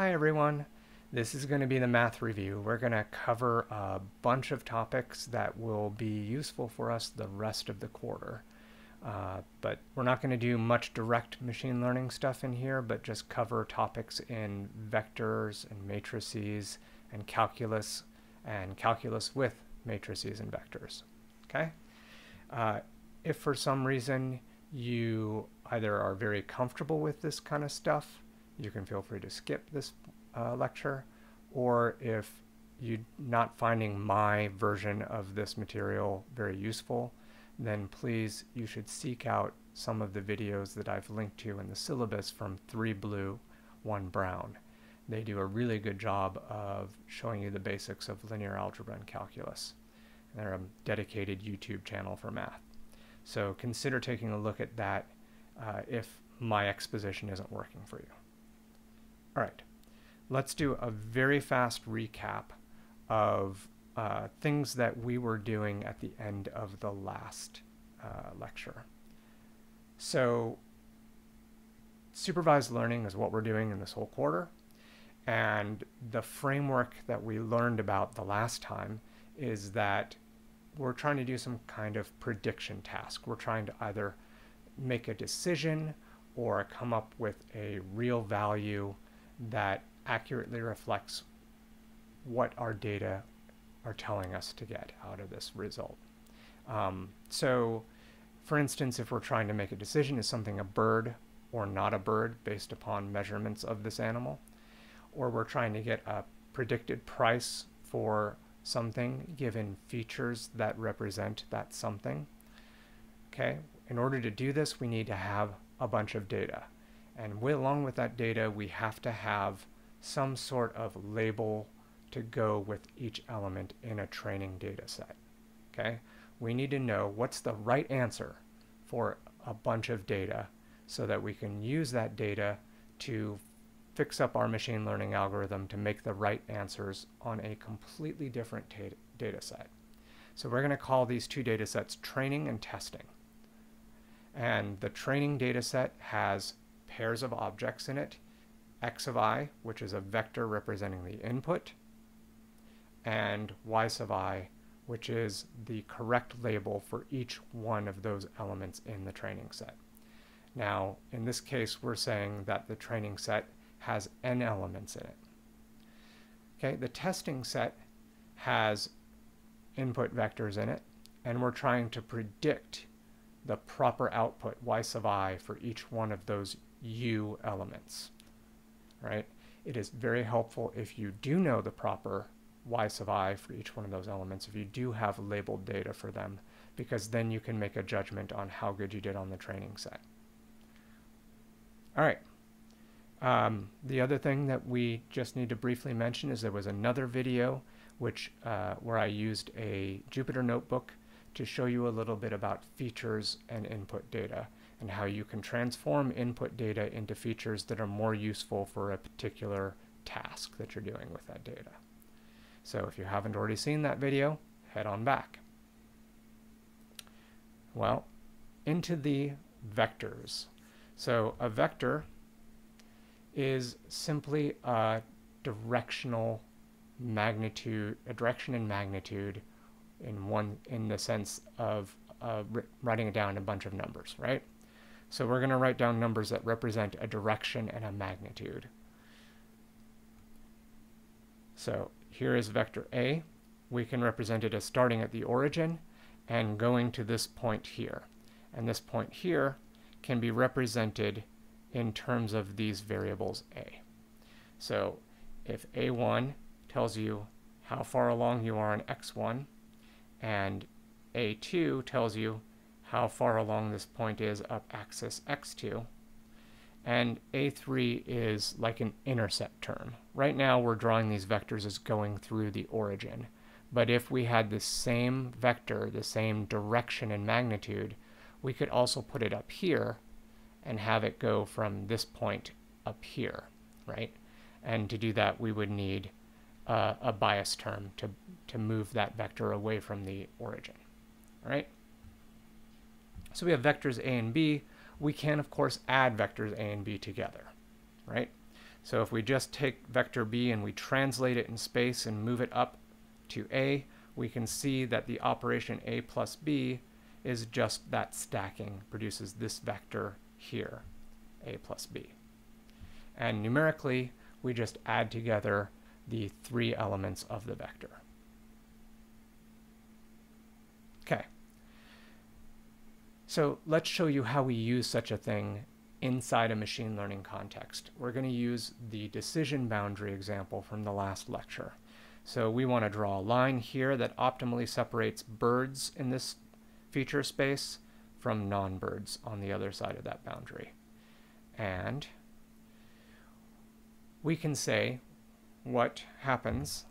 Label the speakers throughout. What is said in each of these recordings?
Speaker 1: Hi everyone. This is going to be the math review. We're going to cover a bunch of topics that will be useful for us the rest of the quarter. Uh, but we're not going to do much direct machine learning stuff in here, but just cover topics in vectors and matrices and calculus and calculus with matrices and vectors. Okay? Uh, if for some reason you either are very comfortable with this kind of stuff, you can feel free to skip this uh, lecture, or if you're not finding my version of this material very useful, then please you should seek out some of the videos that I've linked to in the syllabus from 3 Blue, 1 Brown. They do a really good job of showing you the basics of linear algebra and calculus. They're a dedicated YouTube channel for math. So consider taking a look at that uh, if my exposition isn't working for you. All right, let's do a very fast recap of uh, things that we were doing at the end of the last uh, lecture. So supervised learning is what we're doing in this whole quarter. And the framework that we learned about the last time is that we're trying to do some kind of prediction task. We're trying to either make a decision or come up with a real value that accurately reflects what our data are telling us to get out of this result. Um, so, for instance, if we're trying to make a decision, is something a bird or not a bird based upon measurements of this animal? Or we're trying to get a predicted price for something given features that represent that something. Okay, in order to do this, we need to have a bunch of data. And along with that data, we have to have some sort of label to go with each element in a training data set. Okay, we need to know what's the right answer for a bunch of data so that we can use that data to fix up our machine learning algorithm to make the right answers on a completely different data set. So we're going to call these two data sets training and testing. And the training data set has pairs of objects in it, x of i, which is a vector representing the input, and y sub i, which is the correct label for each one of those elements in the training set. Now, in this case, we're saying that the training set has n elements in it. Okay, the testing set has input vectors in it, and we're trying to predict the proper output, y sub i, for each one of those u elements, right? It is very helpful if you do know the proper y sub i for each one of those elements, if you do have labeled data for them, because then you can make a judgment on how good you did on the training set. All right. Um, the other thing that we just need to briefly mention is there was another video which uh, where I used a Jupyter notebook to show you a little bit about features and input data and how you can transform input data into features that are more useful for a particular task that you're doing with that data. So if you haven't already seen that video, head on back. Well, into the vectors. So a vector is simply a directional magnitude, a direction and magnitude in one in the sense of uh, writing it down a bunch of numbers, right? So we're going to write down numbers that represent a direction and a magnitude. So here is vector A. We can represent it as starting at the origin and going to this point here. And this point here can be represented in terms of these variables A. So if A1 tells you how far along you are on X1, and A2 tells you how far along this point is up axis X2, and A3 is like an intercept term. Right now we're drawing these vectors as going through the origin, but if we had the same vector, the same direction and magnitude, we could also put it up here and have it go from this point up here, right? And to do that, we would need uh, a bias term to, to move that vector away from the origin, all right? So we have vectors A and B. We can, of course, add vectors A and B together, right? So if we just take vector b and we translate it in space and move it up to a, we can see that the operation a plus b is just that stacking, produces this vector here, a plus b. And numerically, we just add together the three elements of the vector. Okay. So let's show you how we use such a thing inside a machine learning context. We're going to use the decision boundary example from the last lecture. So we want to draw a line here that optimally separates birds in this feature space from non-birds on the other side of that boundary. And we can say what happens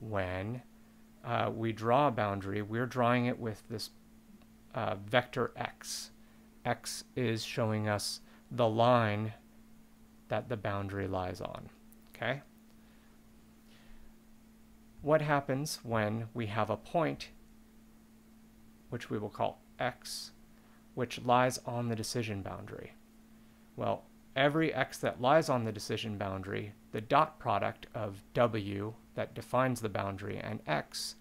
Speaker 1: when uh, we draw a boundary. We're drawing it with this uh, vector x. x is showing us the line that the boundary lies on. Okay? What happens when we have a point, which we will call x, which lies on the decision boundary? Well, every x that lies on the decision boundary, the dot product of w that defines the boundary and x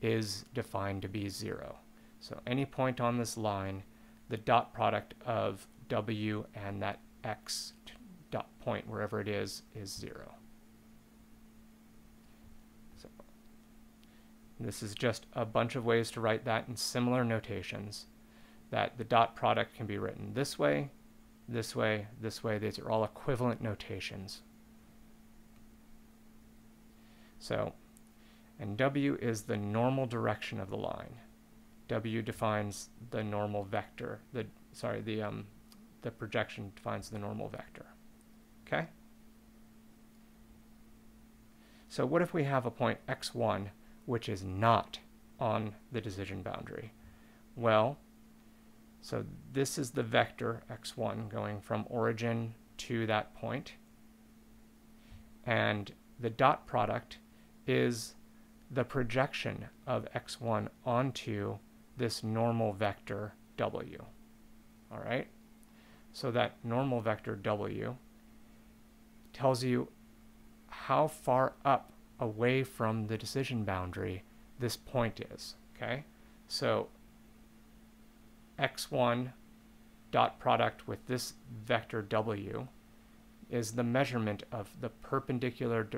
Speaker 1: is defined to be 0. So any point on this line, the dot product of w and that x dot point, wherever it is, is 0. So this is just a bunch of ways to write that in similar notations, that the dot product can be written this way, this way, this way. These are all equivalent notations. So, and W is the normal direction of the line. W defines the normal vector. The sorry, the um, the projection defines the normal vector. Okay. So what if we have a point x1 which is not on the decision boundary? Well, so this is the vector x1 going from origin to that point. And the dot product is the projection of x1 onto this normal vector w. All right? So that normal vector w tells you how far up away from the decision boundary this point is. Okay? So x1 dot product with this vector w is the measurement of the perpendicular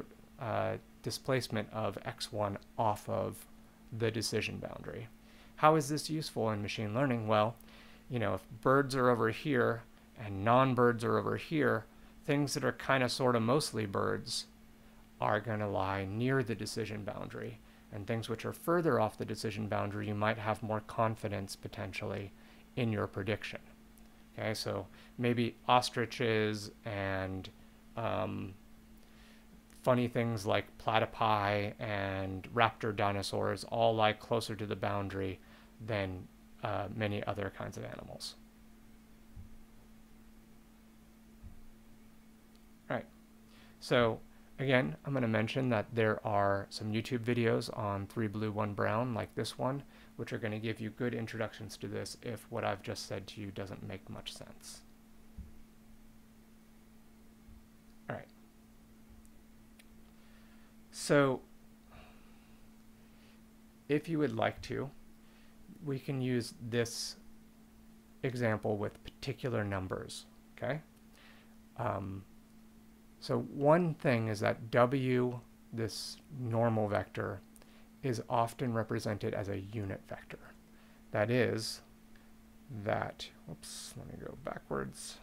Speaker 1: uh, displacement of x1 off of the decision boundary. How is this useful in machine learning? Well, you know, if birds are over here and non-birds are over here, things that are kind of sort of mostly birds are going to lie near the decision boundary. And things which are further off the decision boundary, you might have more confidence potentially in your prediction. Okay, so maybe ostriches and um, funny things like platypi and raptor dinosaurs all lie closer to the boundary than uh, many other kinds of animals. Right. So again, I'm going to mention that there are some YouTube videos on 3 blue 1 brown like this one which are going to give you good introductions to this if what I've just said to you doesn't make much sense. All right. So if you would like to, we can use this example with particular numbers, okay? Um, so one thing is that W, this normal vector, is often represented as a unit vector. That is, that, whoops, let me go backwards.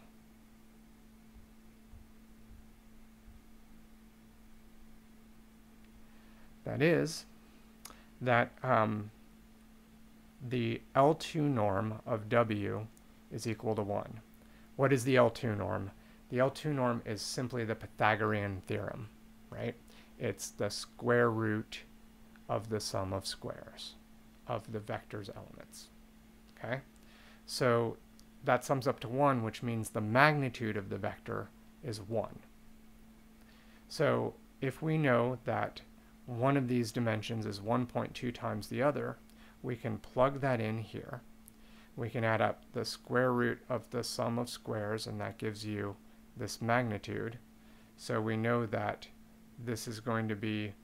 Speaker 1: That is, that um, the L2 norm of W is equal to 1. What is the L2 norm? The L2 norm is simply the Pythagorean theorem, right? It's the square root of the sum of squares of the vector's elements. Okay? So that sums up to 1, which means the magnitude of the vector is 1. So if we know that one of these dimensions is 1.2 times the other, we can plug that in here. We can add up the square root of the sum of squares, and that gives you this magnitude. So we know that this is going to be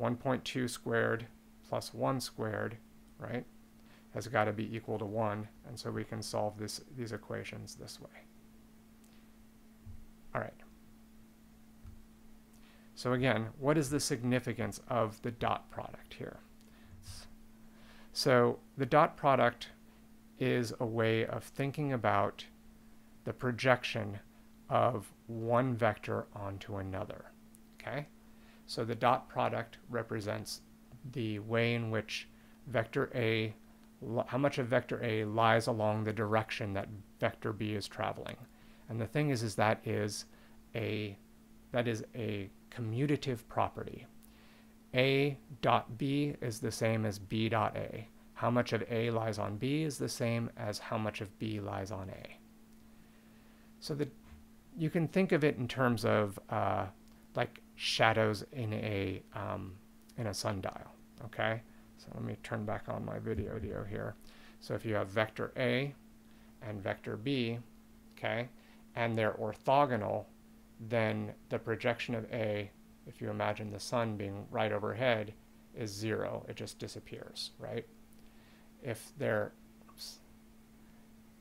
Speaker 1: 1.2 squared plus 1 squared, right, has got to be equal to 1. And so we can solve this, these equations this way. All right. So again, what is the significance of the dot product here? So the dot product is a way of thinking about the projection of one vector onto another. Okay? So the dot product represents the way in which vector A, how much of vector A lies along the direction that vector B is traveling. And the thing is, is that is a, that is a commutative property. A dot B is the same as B dot A. How much of A lies on B is the same as how much of B lies on A. So the, you can think of it in terms of uh, like shadows in a, um, in a sundial, okay? So let me turn back on my video here. So if you have vector A and vector B, okay, and they're orthogonal, then the projection of A, if you imagine the sun being right overhead, is zero. It just disappears, right? If they're,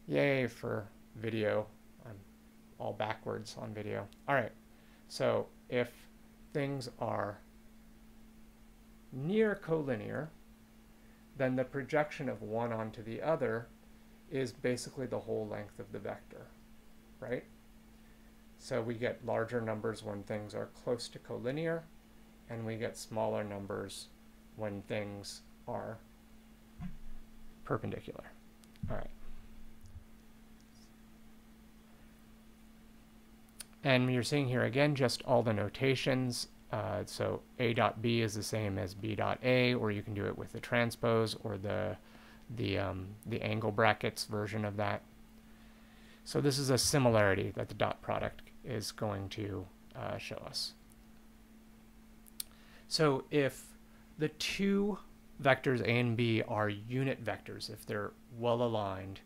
Speaker 1: yay for video, I'm all backwards on video. All right, so if things are near collinear, then the projection of one onto the other is basically the whole length of the vector, right? So we get larger numbers when things are close to collinear, and we get smaller numbers when things are perpendicular. All right. And you're seeing here again just all the notations. Uh, so A dot B is the same as B dot A, or you can do it with the transpose or the the um, the angle brackets version of that. So this is a similarity that the dot product is going to uh, show us. So if the two vectors A and B are unit vectors, if they're well aligned,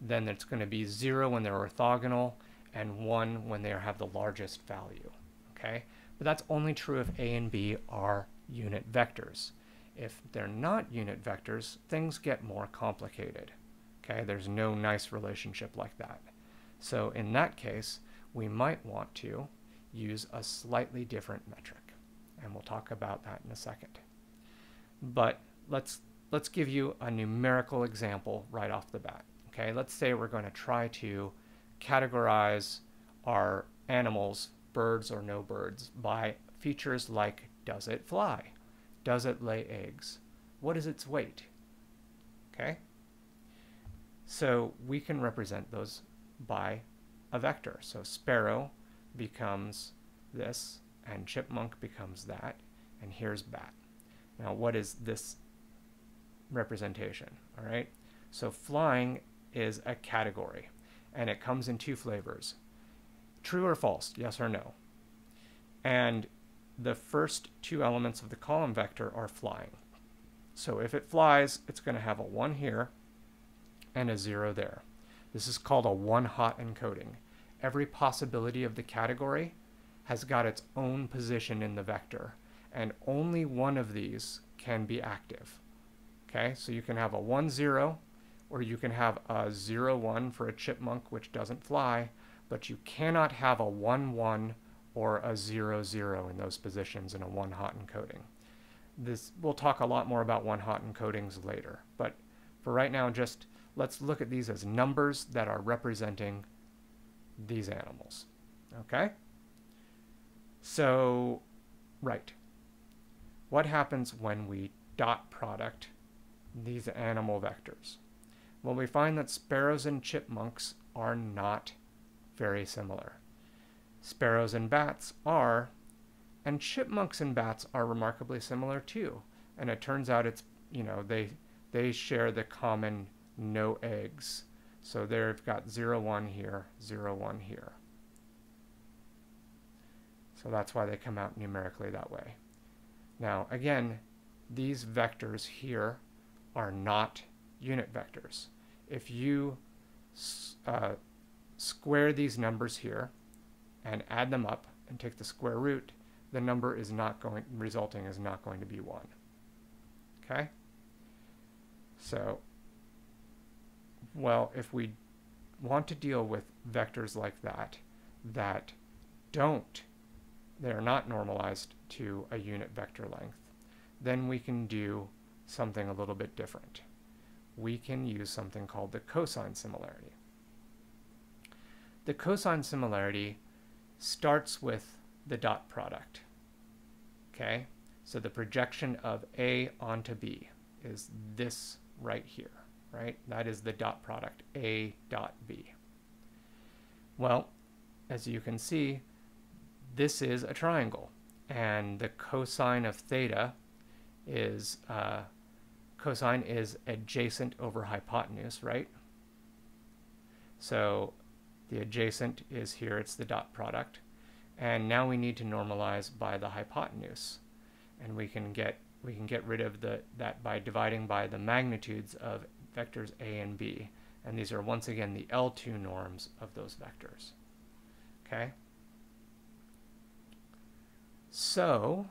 Speaker 1: then it's going to be 0 when they're orthogonal and 1 when they have the largest value. Okay, But that's only true if A and B are unit vectors. If they're not unit vectors, things get more complicated. Okay, There's no nice relationship like that. So in that case, we might want to use a slightly different metric. And we'll talk about that in a second. But let's, let's give you a numerical example right off the bat. Okay, let's say we're going to try to categorize our animals, birds or no birds, by features like does it fly? Does it lay eggs? What is its weight? Okay? So we can represent those by a vector. So sparrow becomes this, and chipmunk becomes that, and here's bat. Now, what is this representation? All right. So flying is a category, and it comes in two flavors: true or false, yes or no. And the first two elements of the column vector are flying. So if it flies, it's going to have a 1 here and a 0 there. This is called a one-hot encoding. Every possibility of the category has got its own position in the vector, and only one of these can be active. Okay, so you can have a 1, 0, or you can have a 0, 1 for a chipmunk, which doesn't fly, but you cannot have a 1, 1 or a 0, 0 in those positions in a one-hot encoding. This, we'll talk a lot more about one-hot encodings later, but for right now, just let's look at these as numbers that are representing these animals. Okay? So, right. What happens when we dot product these animal vectors? Well, we find that sparrows and chipmunks are not very similar. Sparrows and bats are, and chipmunks and bats are remarkably similar too. And it turns out it's, you know, they, they share the common no eggs. So they've got 0, 1 here, 0, 1 here. So that's why they come out numerically that way. Now, again, these vectors here are not unit vectors. If you uh, square these numbers here and add them up and take the square root, the number is not going, resulting is not going to be 1. Okay? So, well, if we want to deal with vectors like that, that don't, they're not normalized to a unit vector length, then we can do something a little bit different. We can use something called the cosine similarity. The cosine similarity starts with the dot product. Okay, so the projection of A onto B is this right here, right? That is the dot product, A dot B. Well, as you can see, this is a triangle, and the cosine of theta is uh, cosine is adjacent over hypotenuse, right? So the adjacent is here, it's the dot product. And now we need to normalize by the hypotenuse. And we can get we can get rid of the that by dividing by the magnitudes of vectors a and b. And these are once again the L2 norms of those vectors. Okay? So,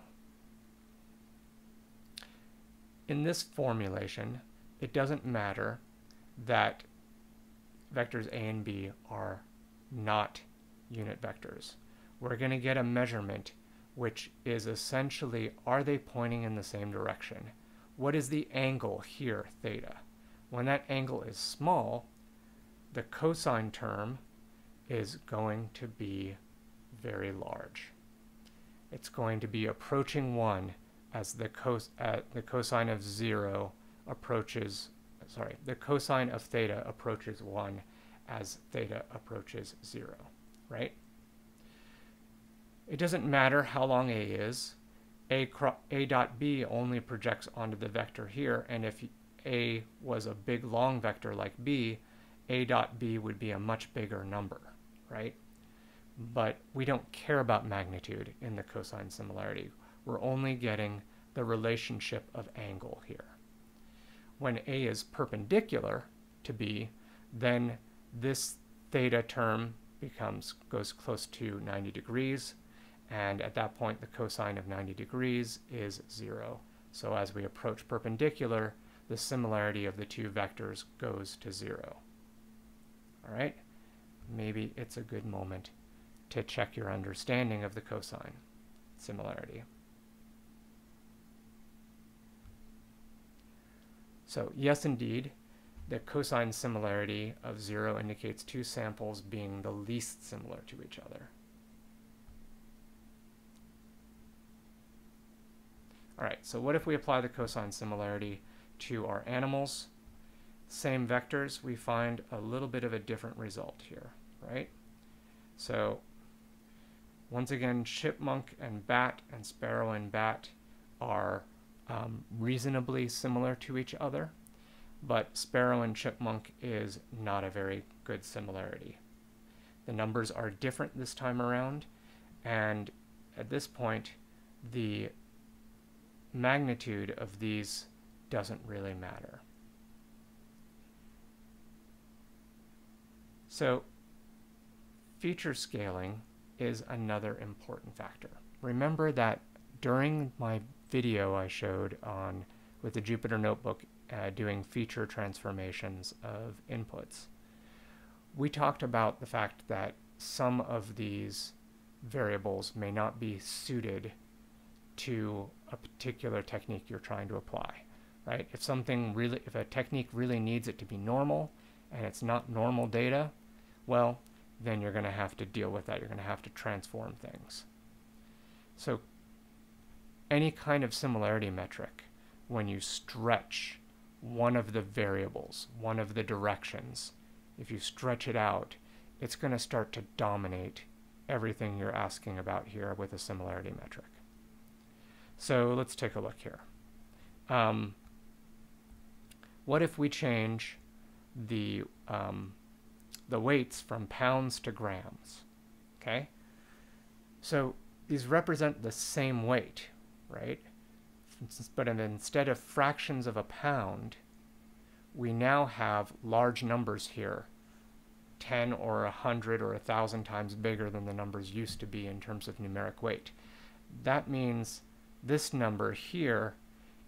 Speaker 1: in this formulation, it doesn't matter that vectors a and b are not unit vectors. We're going to get a measurement which is essentially, are they pointing in the same direction? What is the angle here, theta? When that angle is small, the cosine term is going to be very large. It's going to be approaching 1 as the, cos the cosine of 0 approaches, sorry, the cosine of theta approaches 1 as theta approaches 0, right? It doesn't matter how long A is. A, a dot B only projects onto the vector here, and if A was a big long vector like B, A dot B would be a much bigger number, right? But we don't care about magnitude in the cosine similarity. We're only getting the relationship of angle here. When A is perpendicular to B, then this theta term becomes goes close to 90 degrees and at that point the cosine of 90 degrees is 0. So as we approach perpendicular, the similarity of the two vectors goes to 0. All right? Maybe it's a good moment to check your understanding of the cosine similarity. So yes, indeed, the cosine similarity of 0 indicates two samples being the least similar to each other. All right, so what if we apply the cosine similarity to our animals? Same vectors, we find a little bit of a different result here, right? So once again, chipmunk and bat and sparrow and bat are um, reasonably similar to each other but sparrow and chipmunk is not a very good similarity. The numbers are different this time around, and at this point, the magnitude of these doesn't really matter. So, feature scaling is another important factor. Remember that during my video I showed on with the Jupyter Notebook uh, doing feature transformations of inputs. We talked about the fact that some of these variables may not be suited to a particular technique you're trying to apply, right? If something really, if a technique really needs it to be normal and it's not normal data, well, then you're going to have to deal with that. You're going to have to transform things. So any kind of similarity metric, when you stretch one of the variables, one of the directions, if you stretch it out, it's going to start to dominate everything you're asking about here with a similarity metric. So let's take a look here. Um, what if we change the, um, the weights from pounds to grams? Okay? So these represent the same weight, right? but instead of fractions of a pound, we now have large numbers here 10 or 100 or 1,000 times bigger than the numbers used to be in terms of numeric weight. That means this number here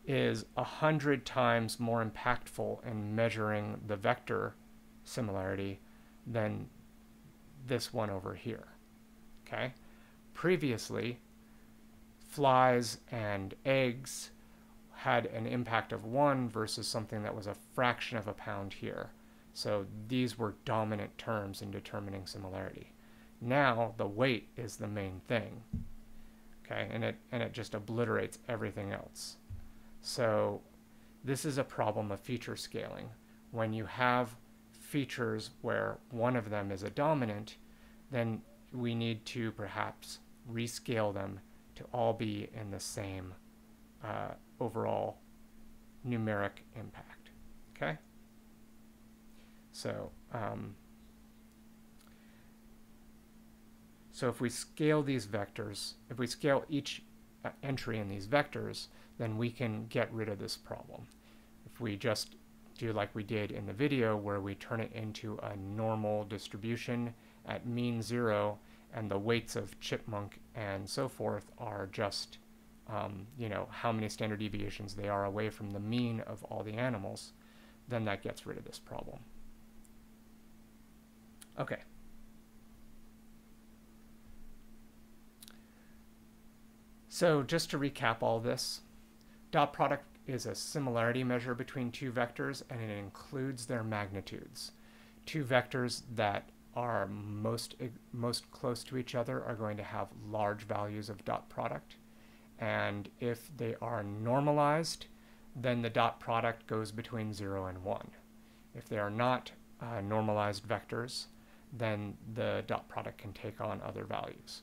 Speaker 1: is a 100 times more impactful in measuring the vector similarity than this one over here. Okay? Previously, flies and eggs had an impact of 1 versus something that was a fraction of a pound here. So these were dominant terms in determining similarity. Now the weight is the main thing. Okay, and it and it just obliterates everything else. So this is a problem of feature scaling. When you have features where one of them is a dominant, then we need to perhaps rescale them to all be in the same uh, overall numeric impact. Okay? So, um, so if we scale these vectors, if we scale each uh, entry in these vectors, then we can get rid of this problem. If we just do like we did in the video where we turn it into a normal distribution at mean zero and the weights of chipmunk and so forth are just um, you know how many standard deviations they are away from the mean of all the animals then that gets rid of this problem okay so just to recap all this Dot product is a similarity measure between two vectors and it includes their magnitudes. Two vectors that are most, most close to each other are going to have large values of dot product. And if they are normalized, then the dot product goes between 0 and 1. If they are not uh, normalized vectors, then the dot product can take on other values.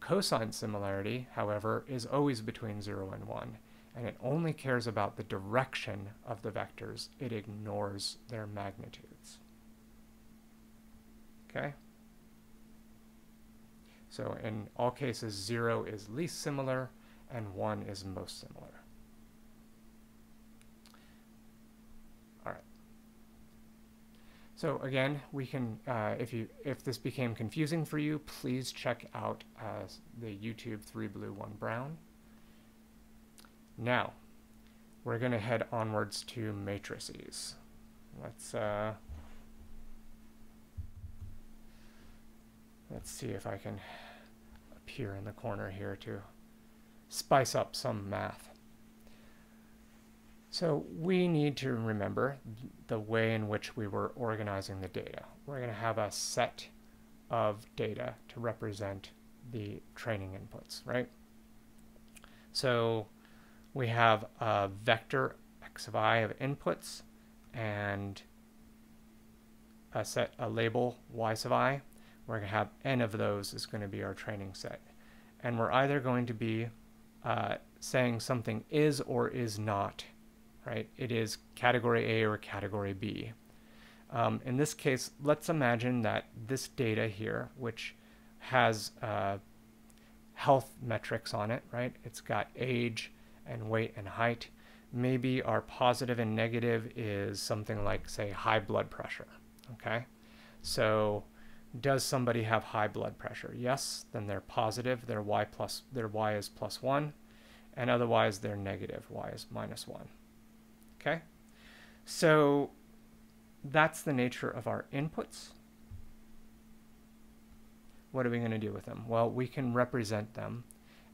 Speaker 1: Cosine similarity, however, is always between 0 and 1, and it only cares about the direction of the vectors. It ignores their magnitudes. Okay? So in all cases, 0 is least similar and 1 is most similar. All right. So again, we can, uh, if you if this became confusing for you, please check out uh, the YouTube 3 Blue 1 Brown. Now, we're going to head onwards to matrices. Let's uh, let's see if I can appear in the corner here to spice up some math. So we need to remember the way in which we were organizing the data. We're going to have a set of data to represent the training inputs, right? So we have a vector x of i of inputs and a set a label y sub i. We're going to have n of those is going to be our training set. And we're either going to be uh, saying something is or is not, right? It is category A or category B. Um, in this case, let's imagine that this data here, which has uh, health metrics on it, right? It's got age, and weight and height. Maybe our positive and negative is something like, say, high blood pressure. Okay, so does somebody have high blood pressure? Yes, then they're positive. Their y plus their y is plus one, and otherwise they're negative. Y is minus one. Okay, so that's the nature of our inputs. What are we going to do with them? Well, we can represent them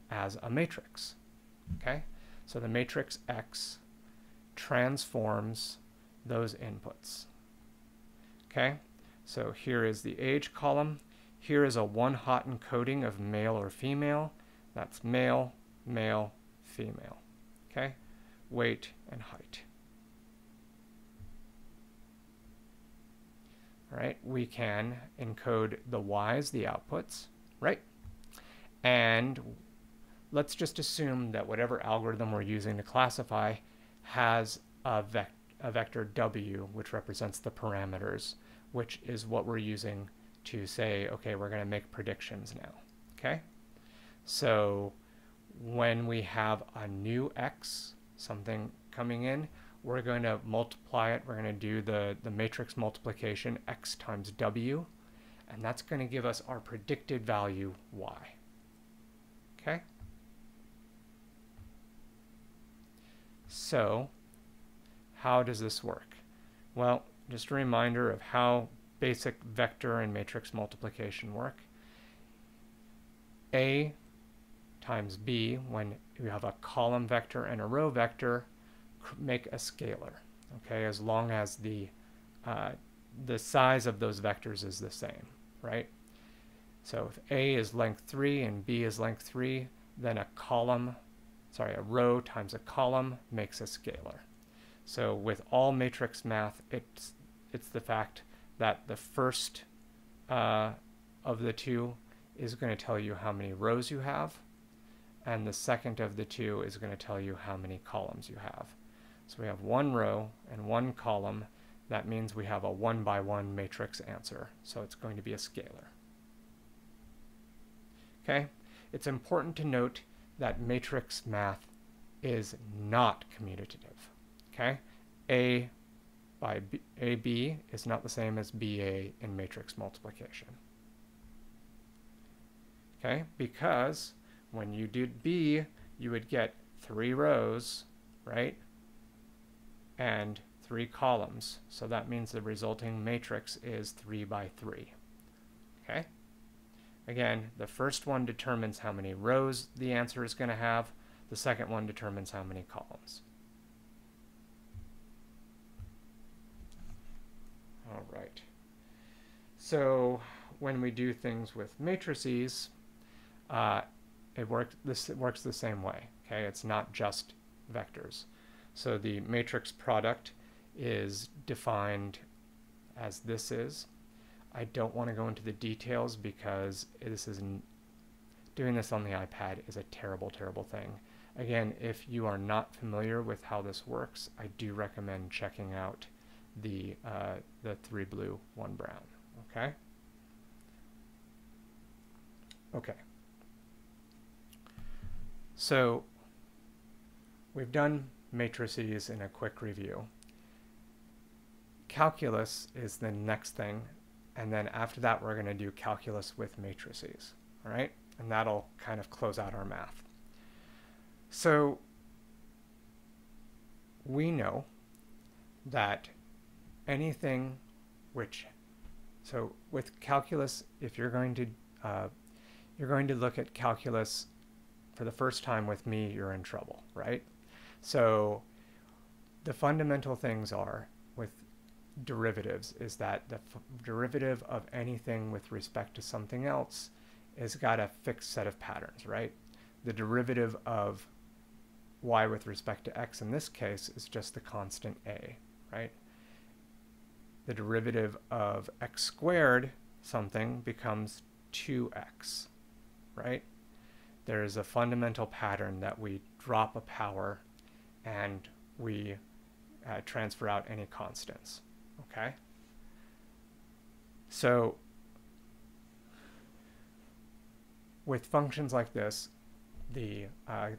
Speaker 1: as a matrix. Okay, so the matrix X transforms those inputs. Okay, so here is the age column. Here is a one hot encoding of male or female. That's male, male, female. Okay, weight and height. All right, we can encode the Y's, the outputs, right? And let's just assume that whatever algorithm we're using to classify has a, vec a vector w, which represents the parameters, which is what we're using to say, okay, we're going to make predictions now. Okay? So when we have a new x, something coming in, we're going to multiply it. We're going to do the, the matrix multiplication x times w, and that's going to give us our predicted value y. Okay? So, how does this work? Well, just a reminder of how basic vector and matrix multiplication work. A times B, when you have a column vector and a row vector, make a scalar, okay, as long as the, uh, the size of those vectors is the same, right? So if A is length 3 and B is length 3, then a column, sorry, a row times a column makes a scalar. So with all matrix math, it's, it's the fact that the first uh, of the two is going to tell you how many rows you have, and the second of the two is going to tell you how many columns you have. So we have one row and one column. That means we have a one by one matrix answer. So it's going to be a scalar. Okay, it's important to note that matrix math is not commutative. Okay, A by B, AB is not the same as BA in matrix multiplication. Okay, because when you did B, you would get three rows, right? And three columns. So that means the resulting matrix is 3 by 3. Okay? Again, the first one determines how many rows the answer is going to have. The second one determines how many columns. All right. So when we do things with matrices, uh, it works. This it works the same way. Okay, it's not just vectors. So the matrix product is defined as this is. I don't want to go into the details because this is doing this on the iPad is a terrible, terrible thing. Again, if you are not familiar with how this works, I do recommend checking out the uh, the three blue, one brown. Okay. Okay. So we've done matrices in a quick review. Calculus is the next thing, and then after that we're going to do calculus with matrices, all right? And that'll kind of close out our math. So we know that anything which, so with calculus, if you're going to, uh, you're going to look at calculus for the first time with me, you're in trouble, right? So the fundamental things are with derivatives is that the derivative of anything with respect to something else has got a fixed set of patterns, right? The derivative of y with respect to x in this case is just the constant a, right? The derivative of x squared something becomes 2x, right? there is a fundamental pattern that we drop a power and we uh, transfer out any constants. Okay? So with functions like this, the uh,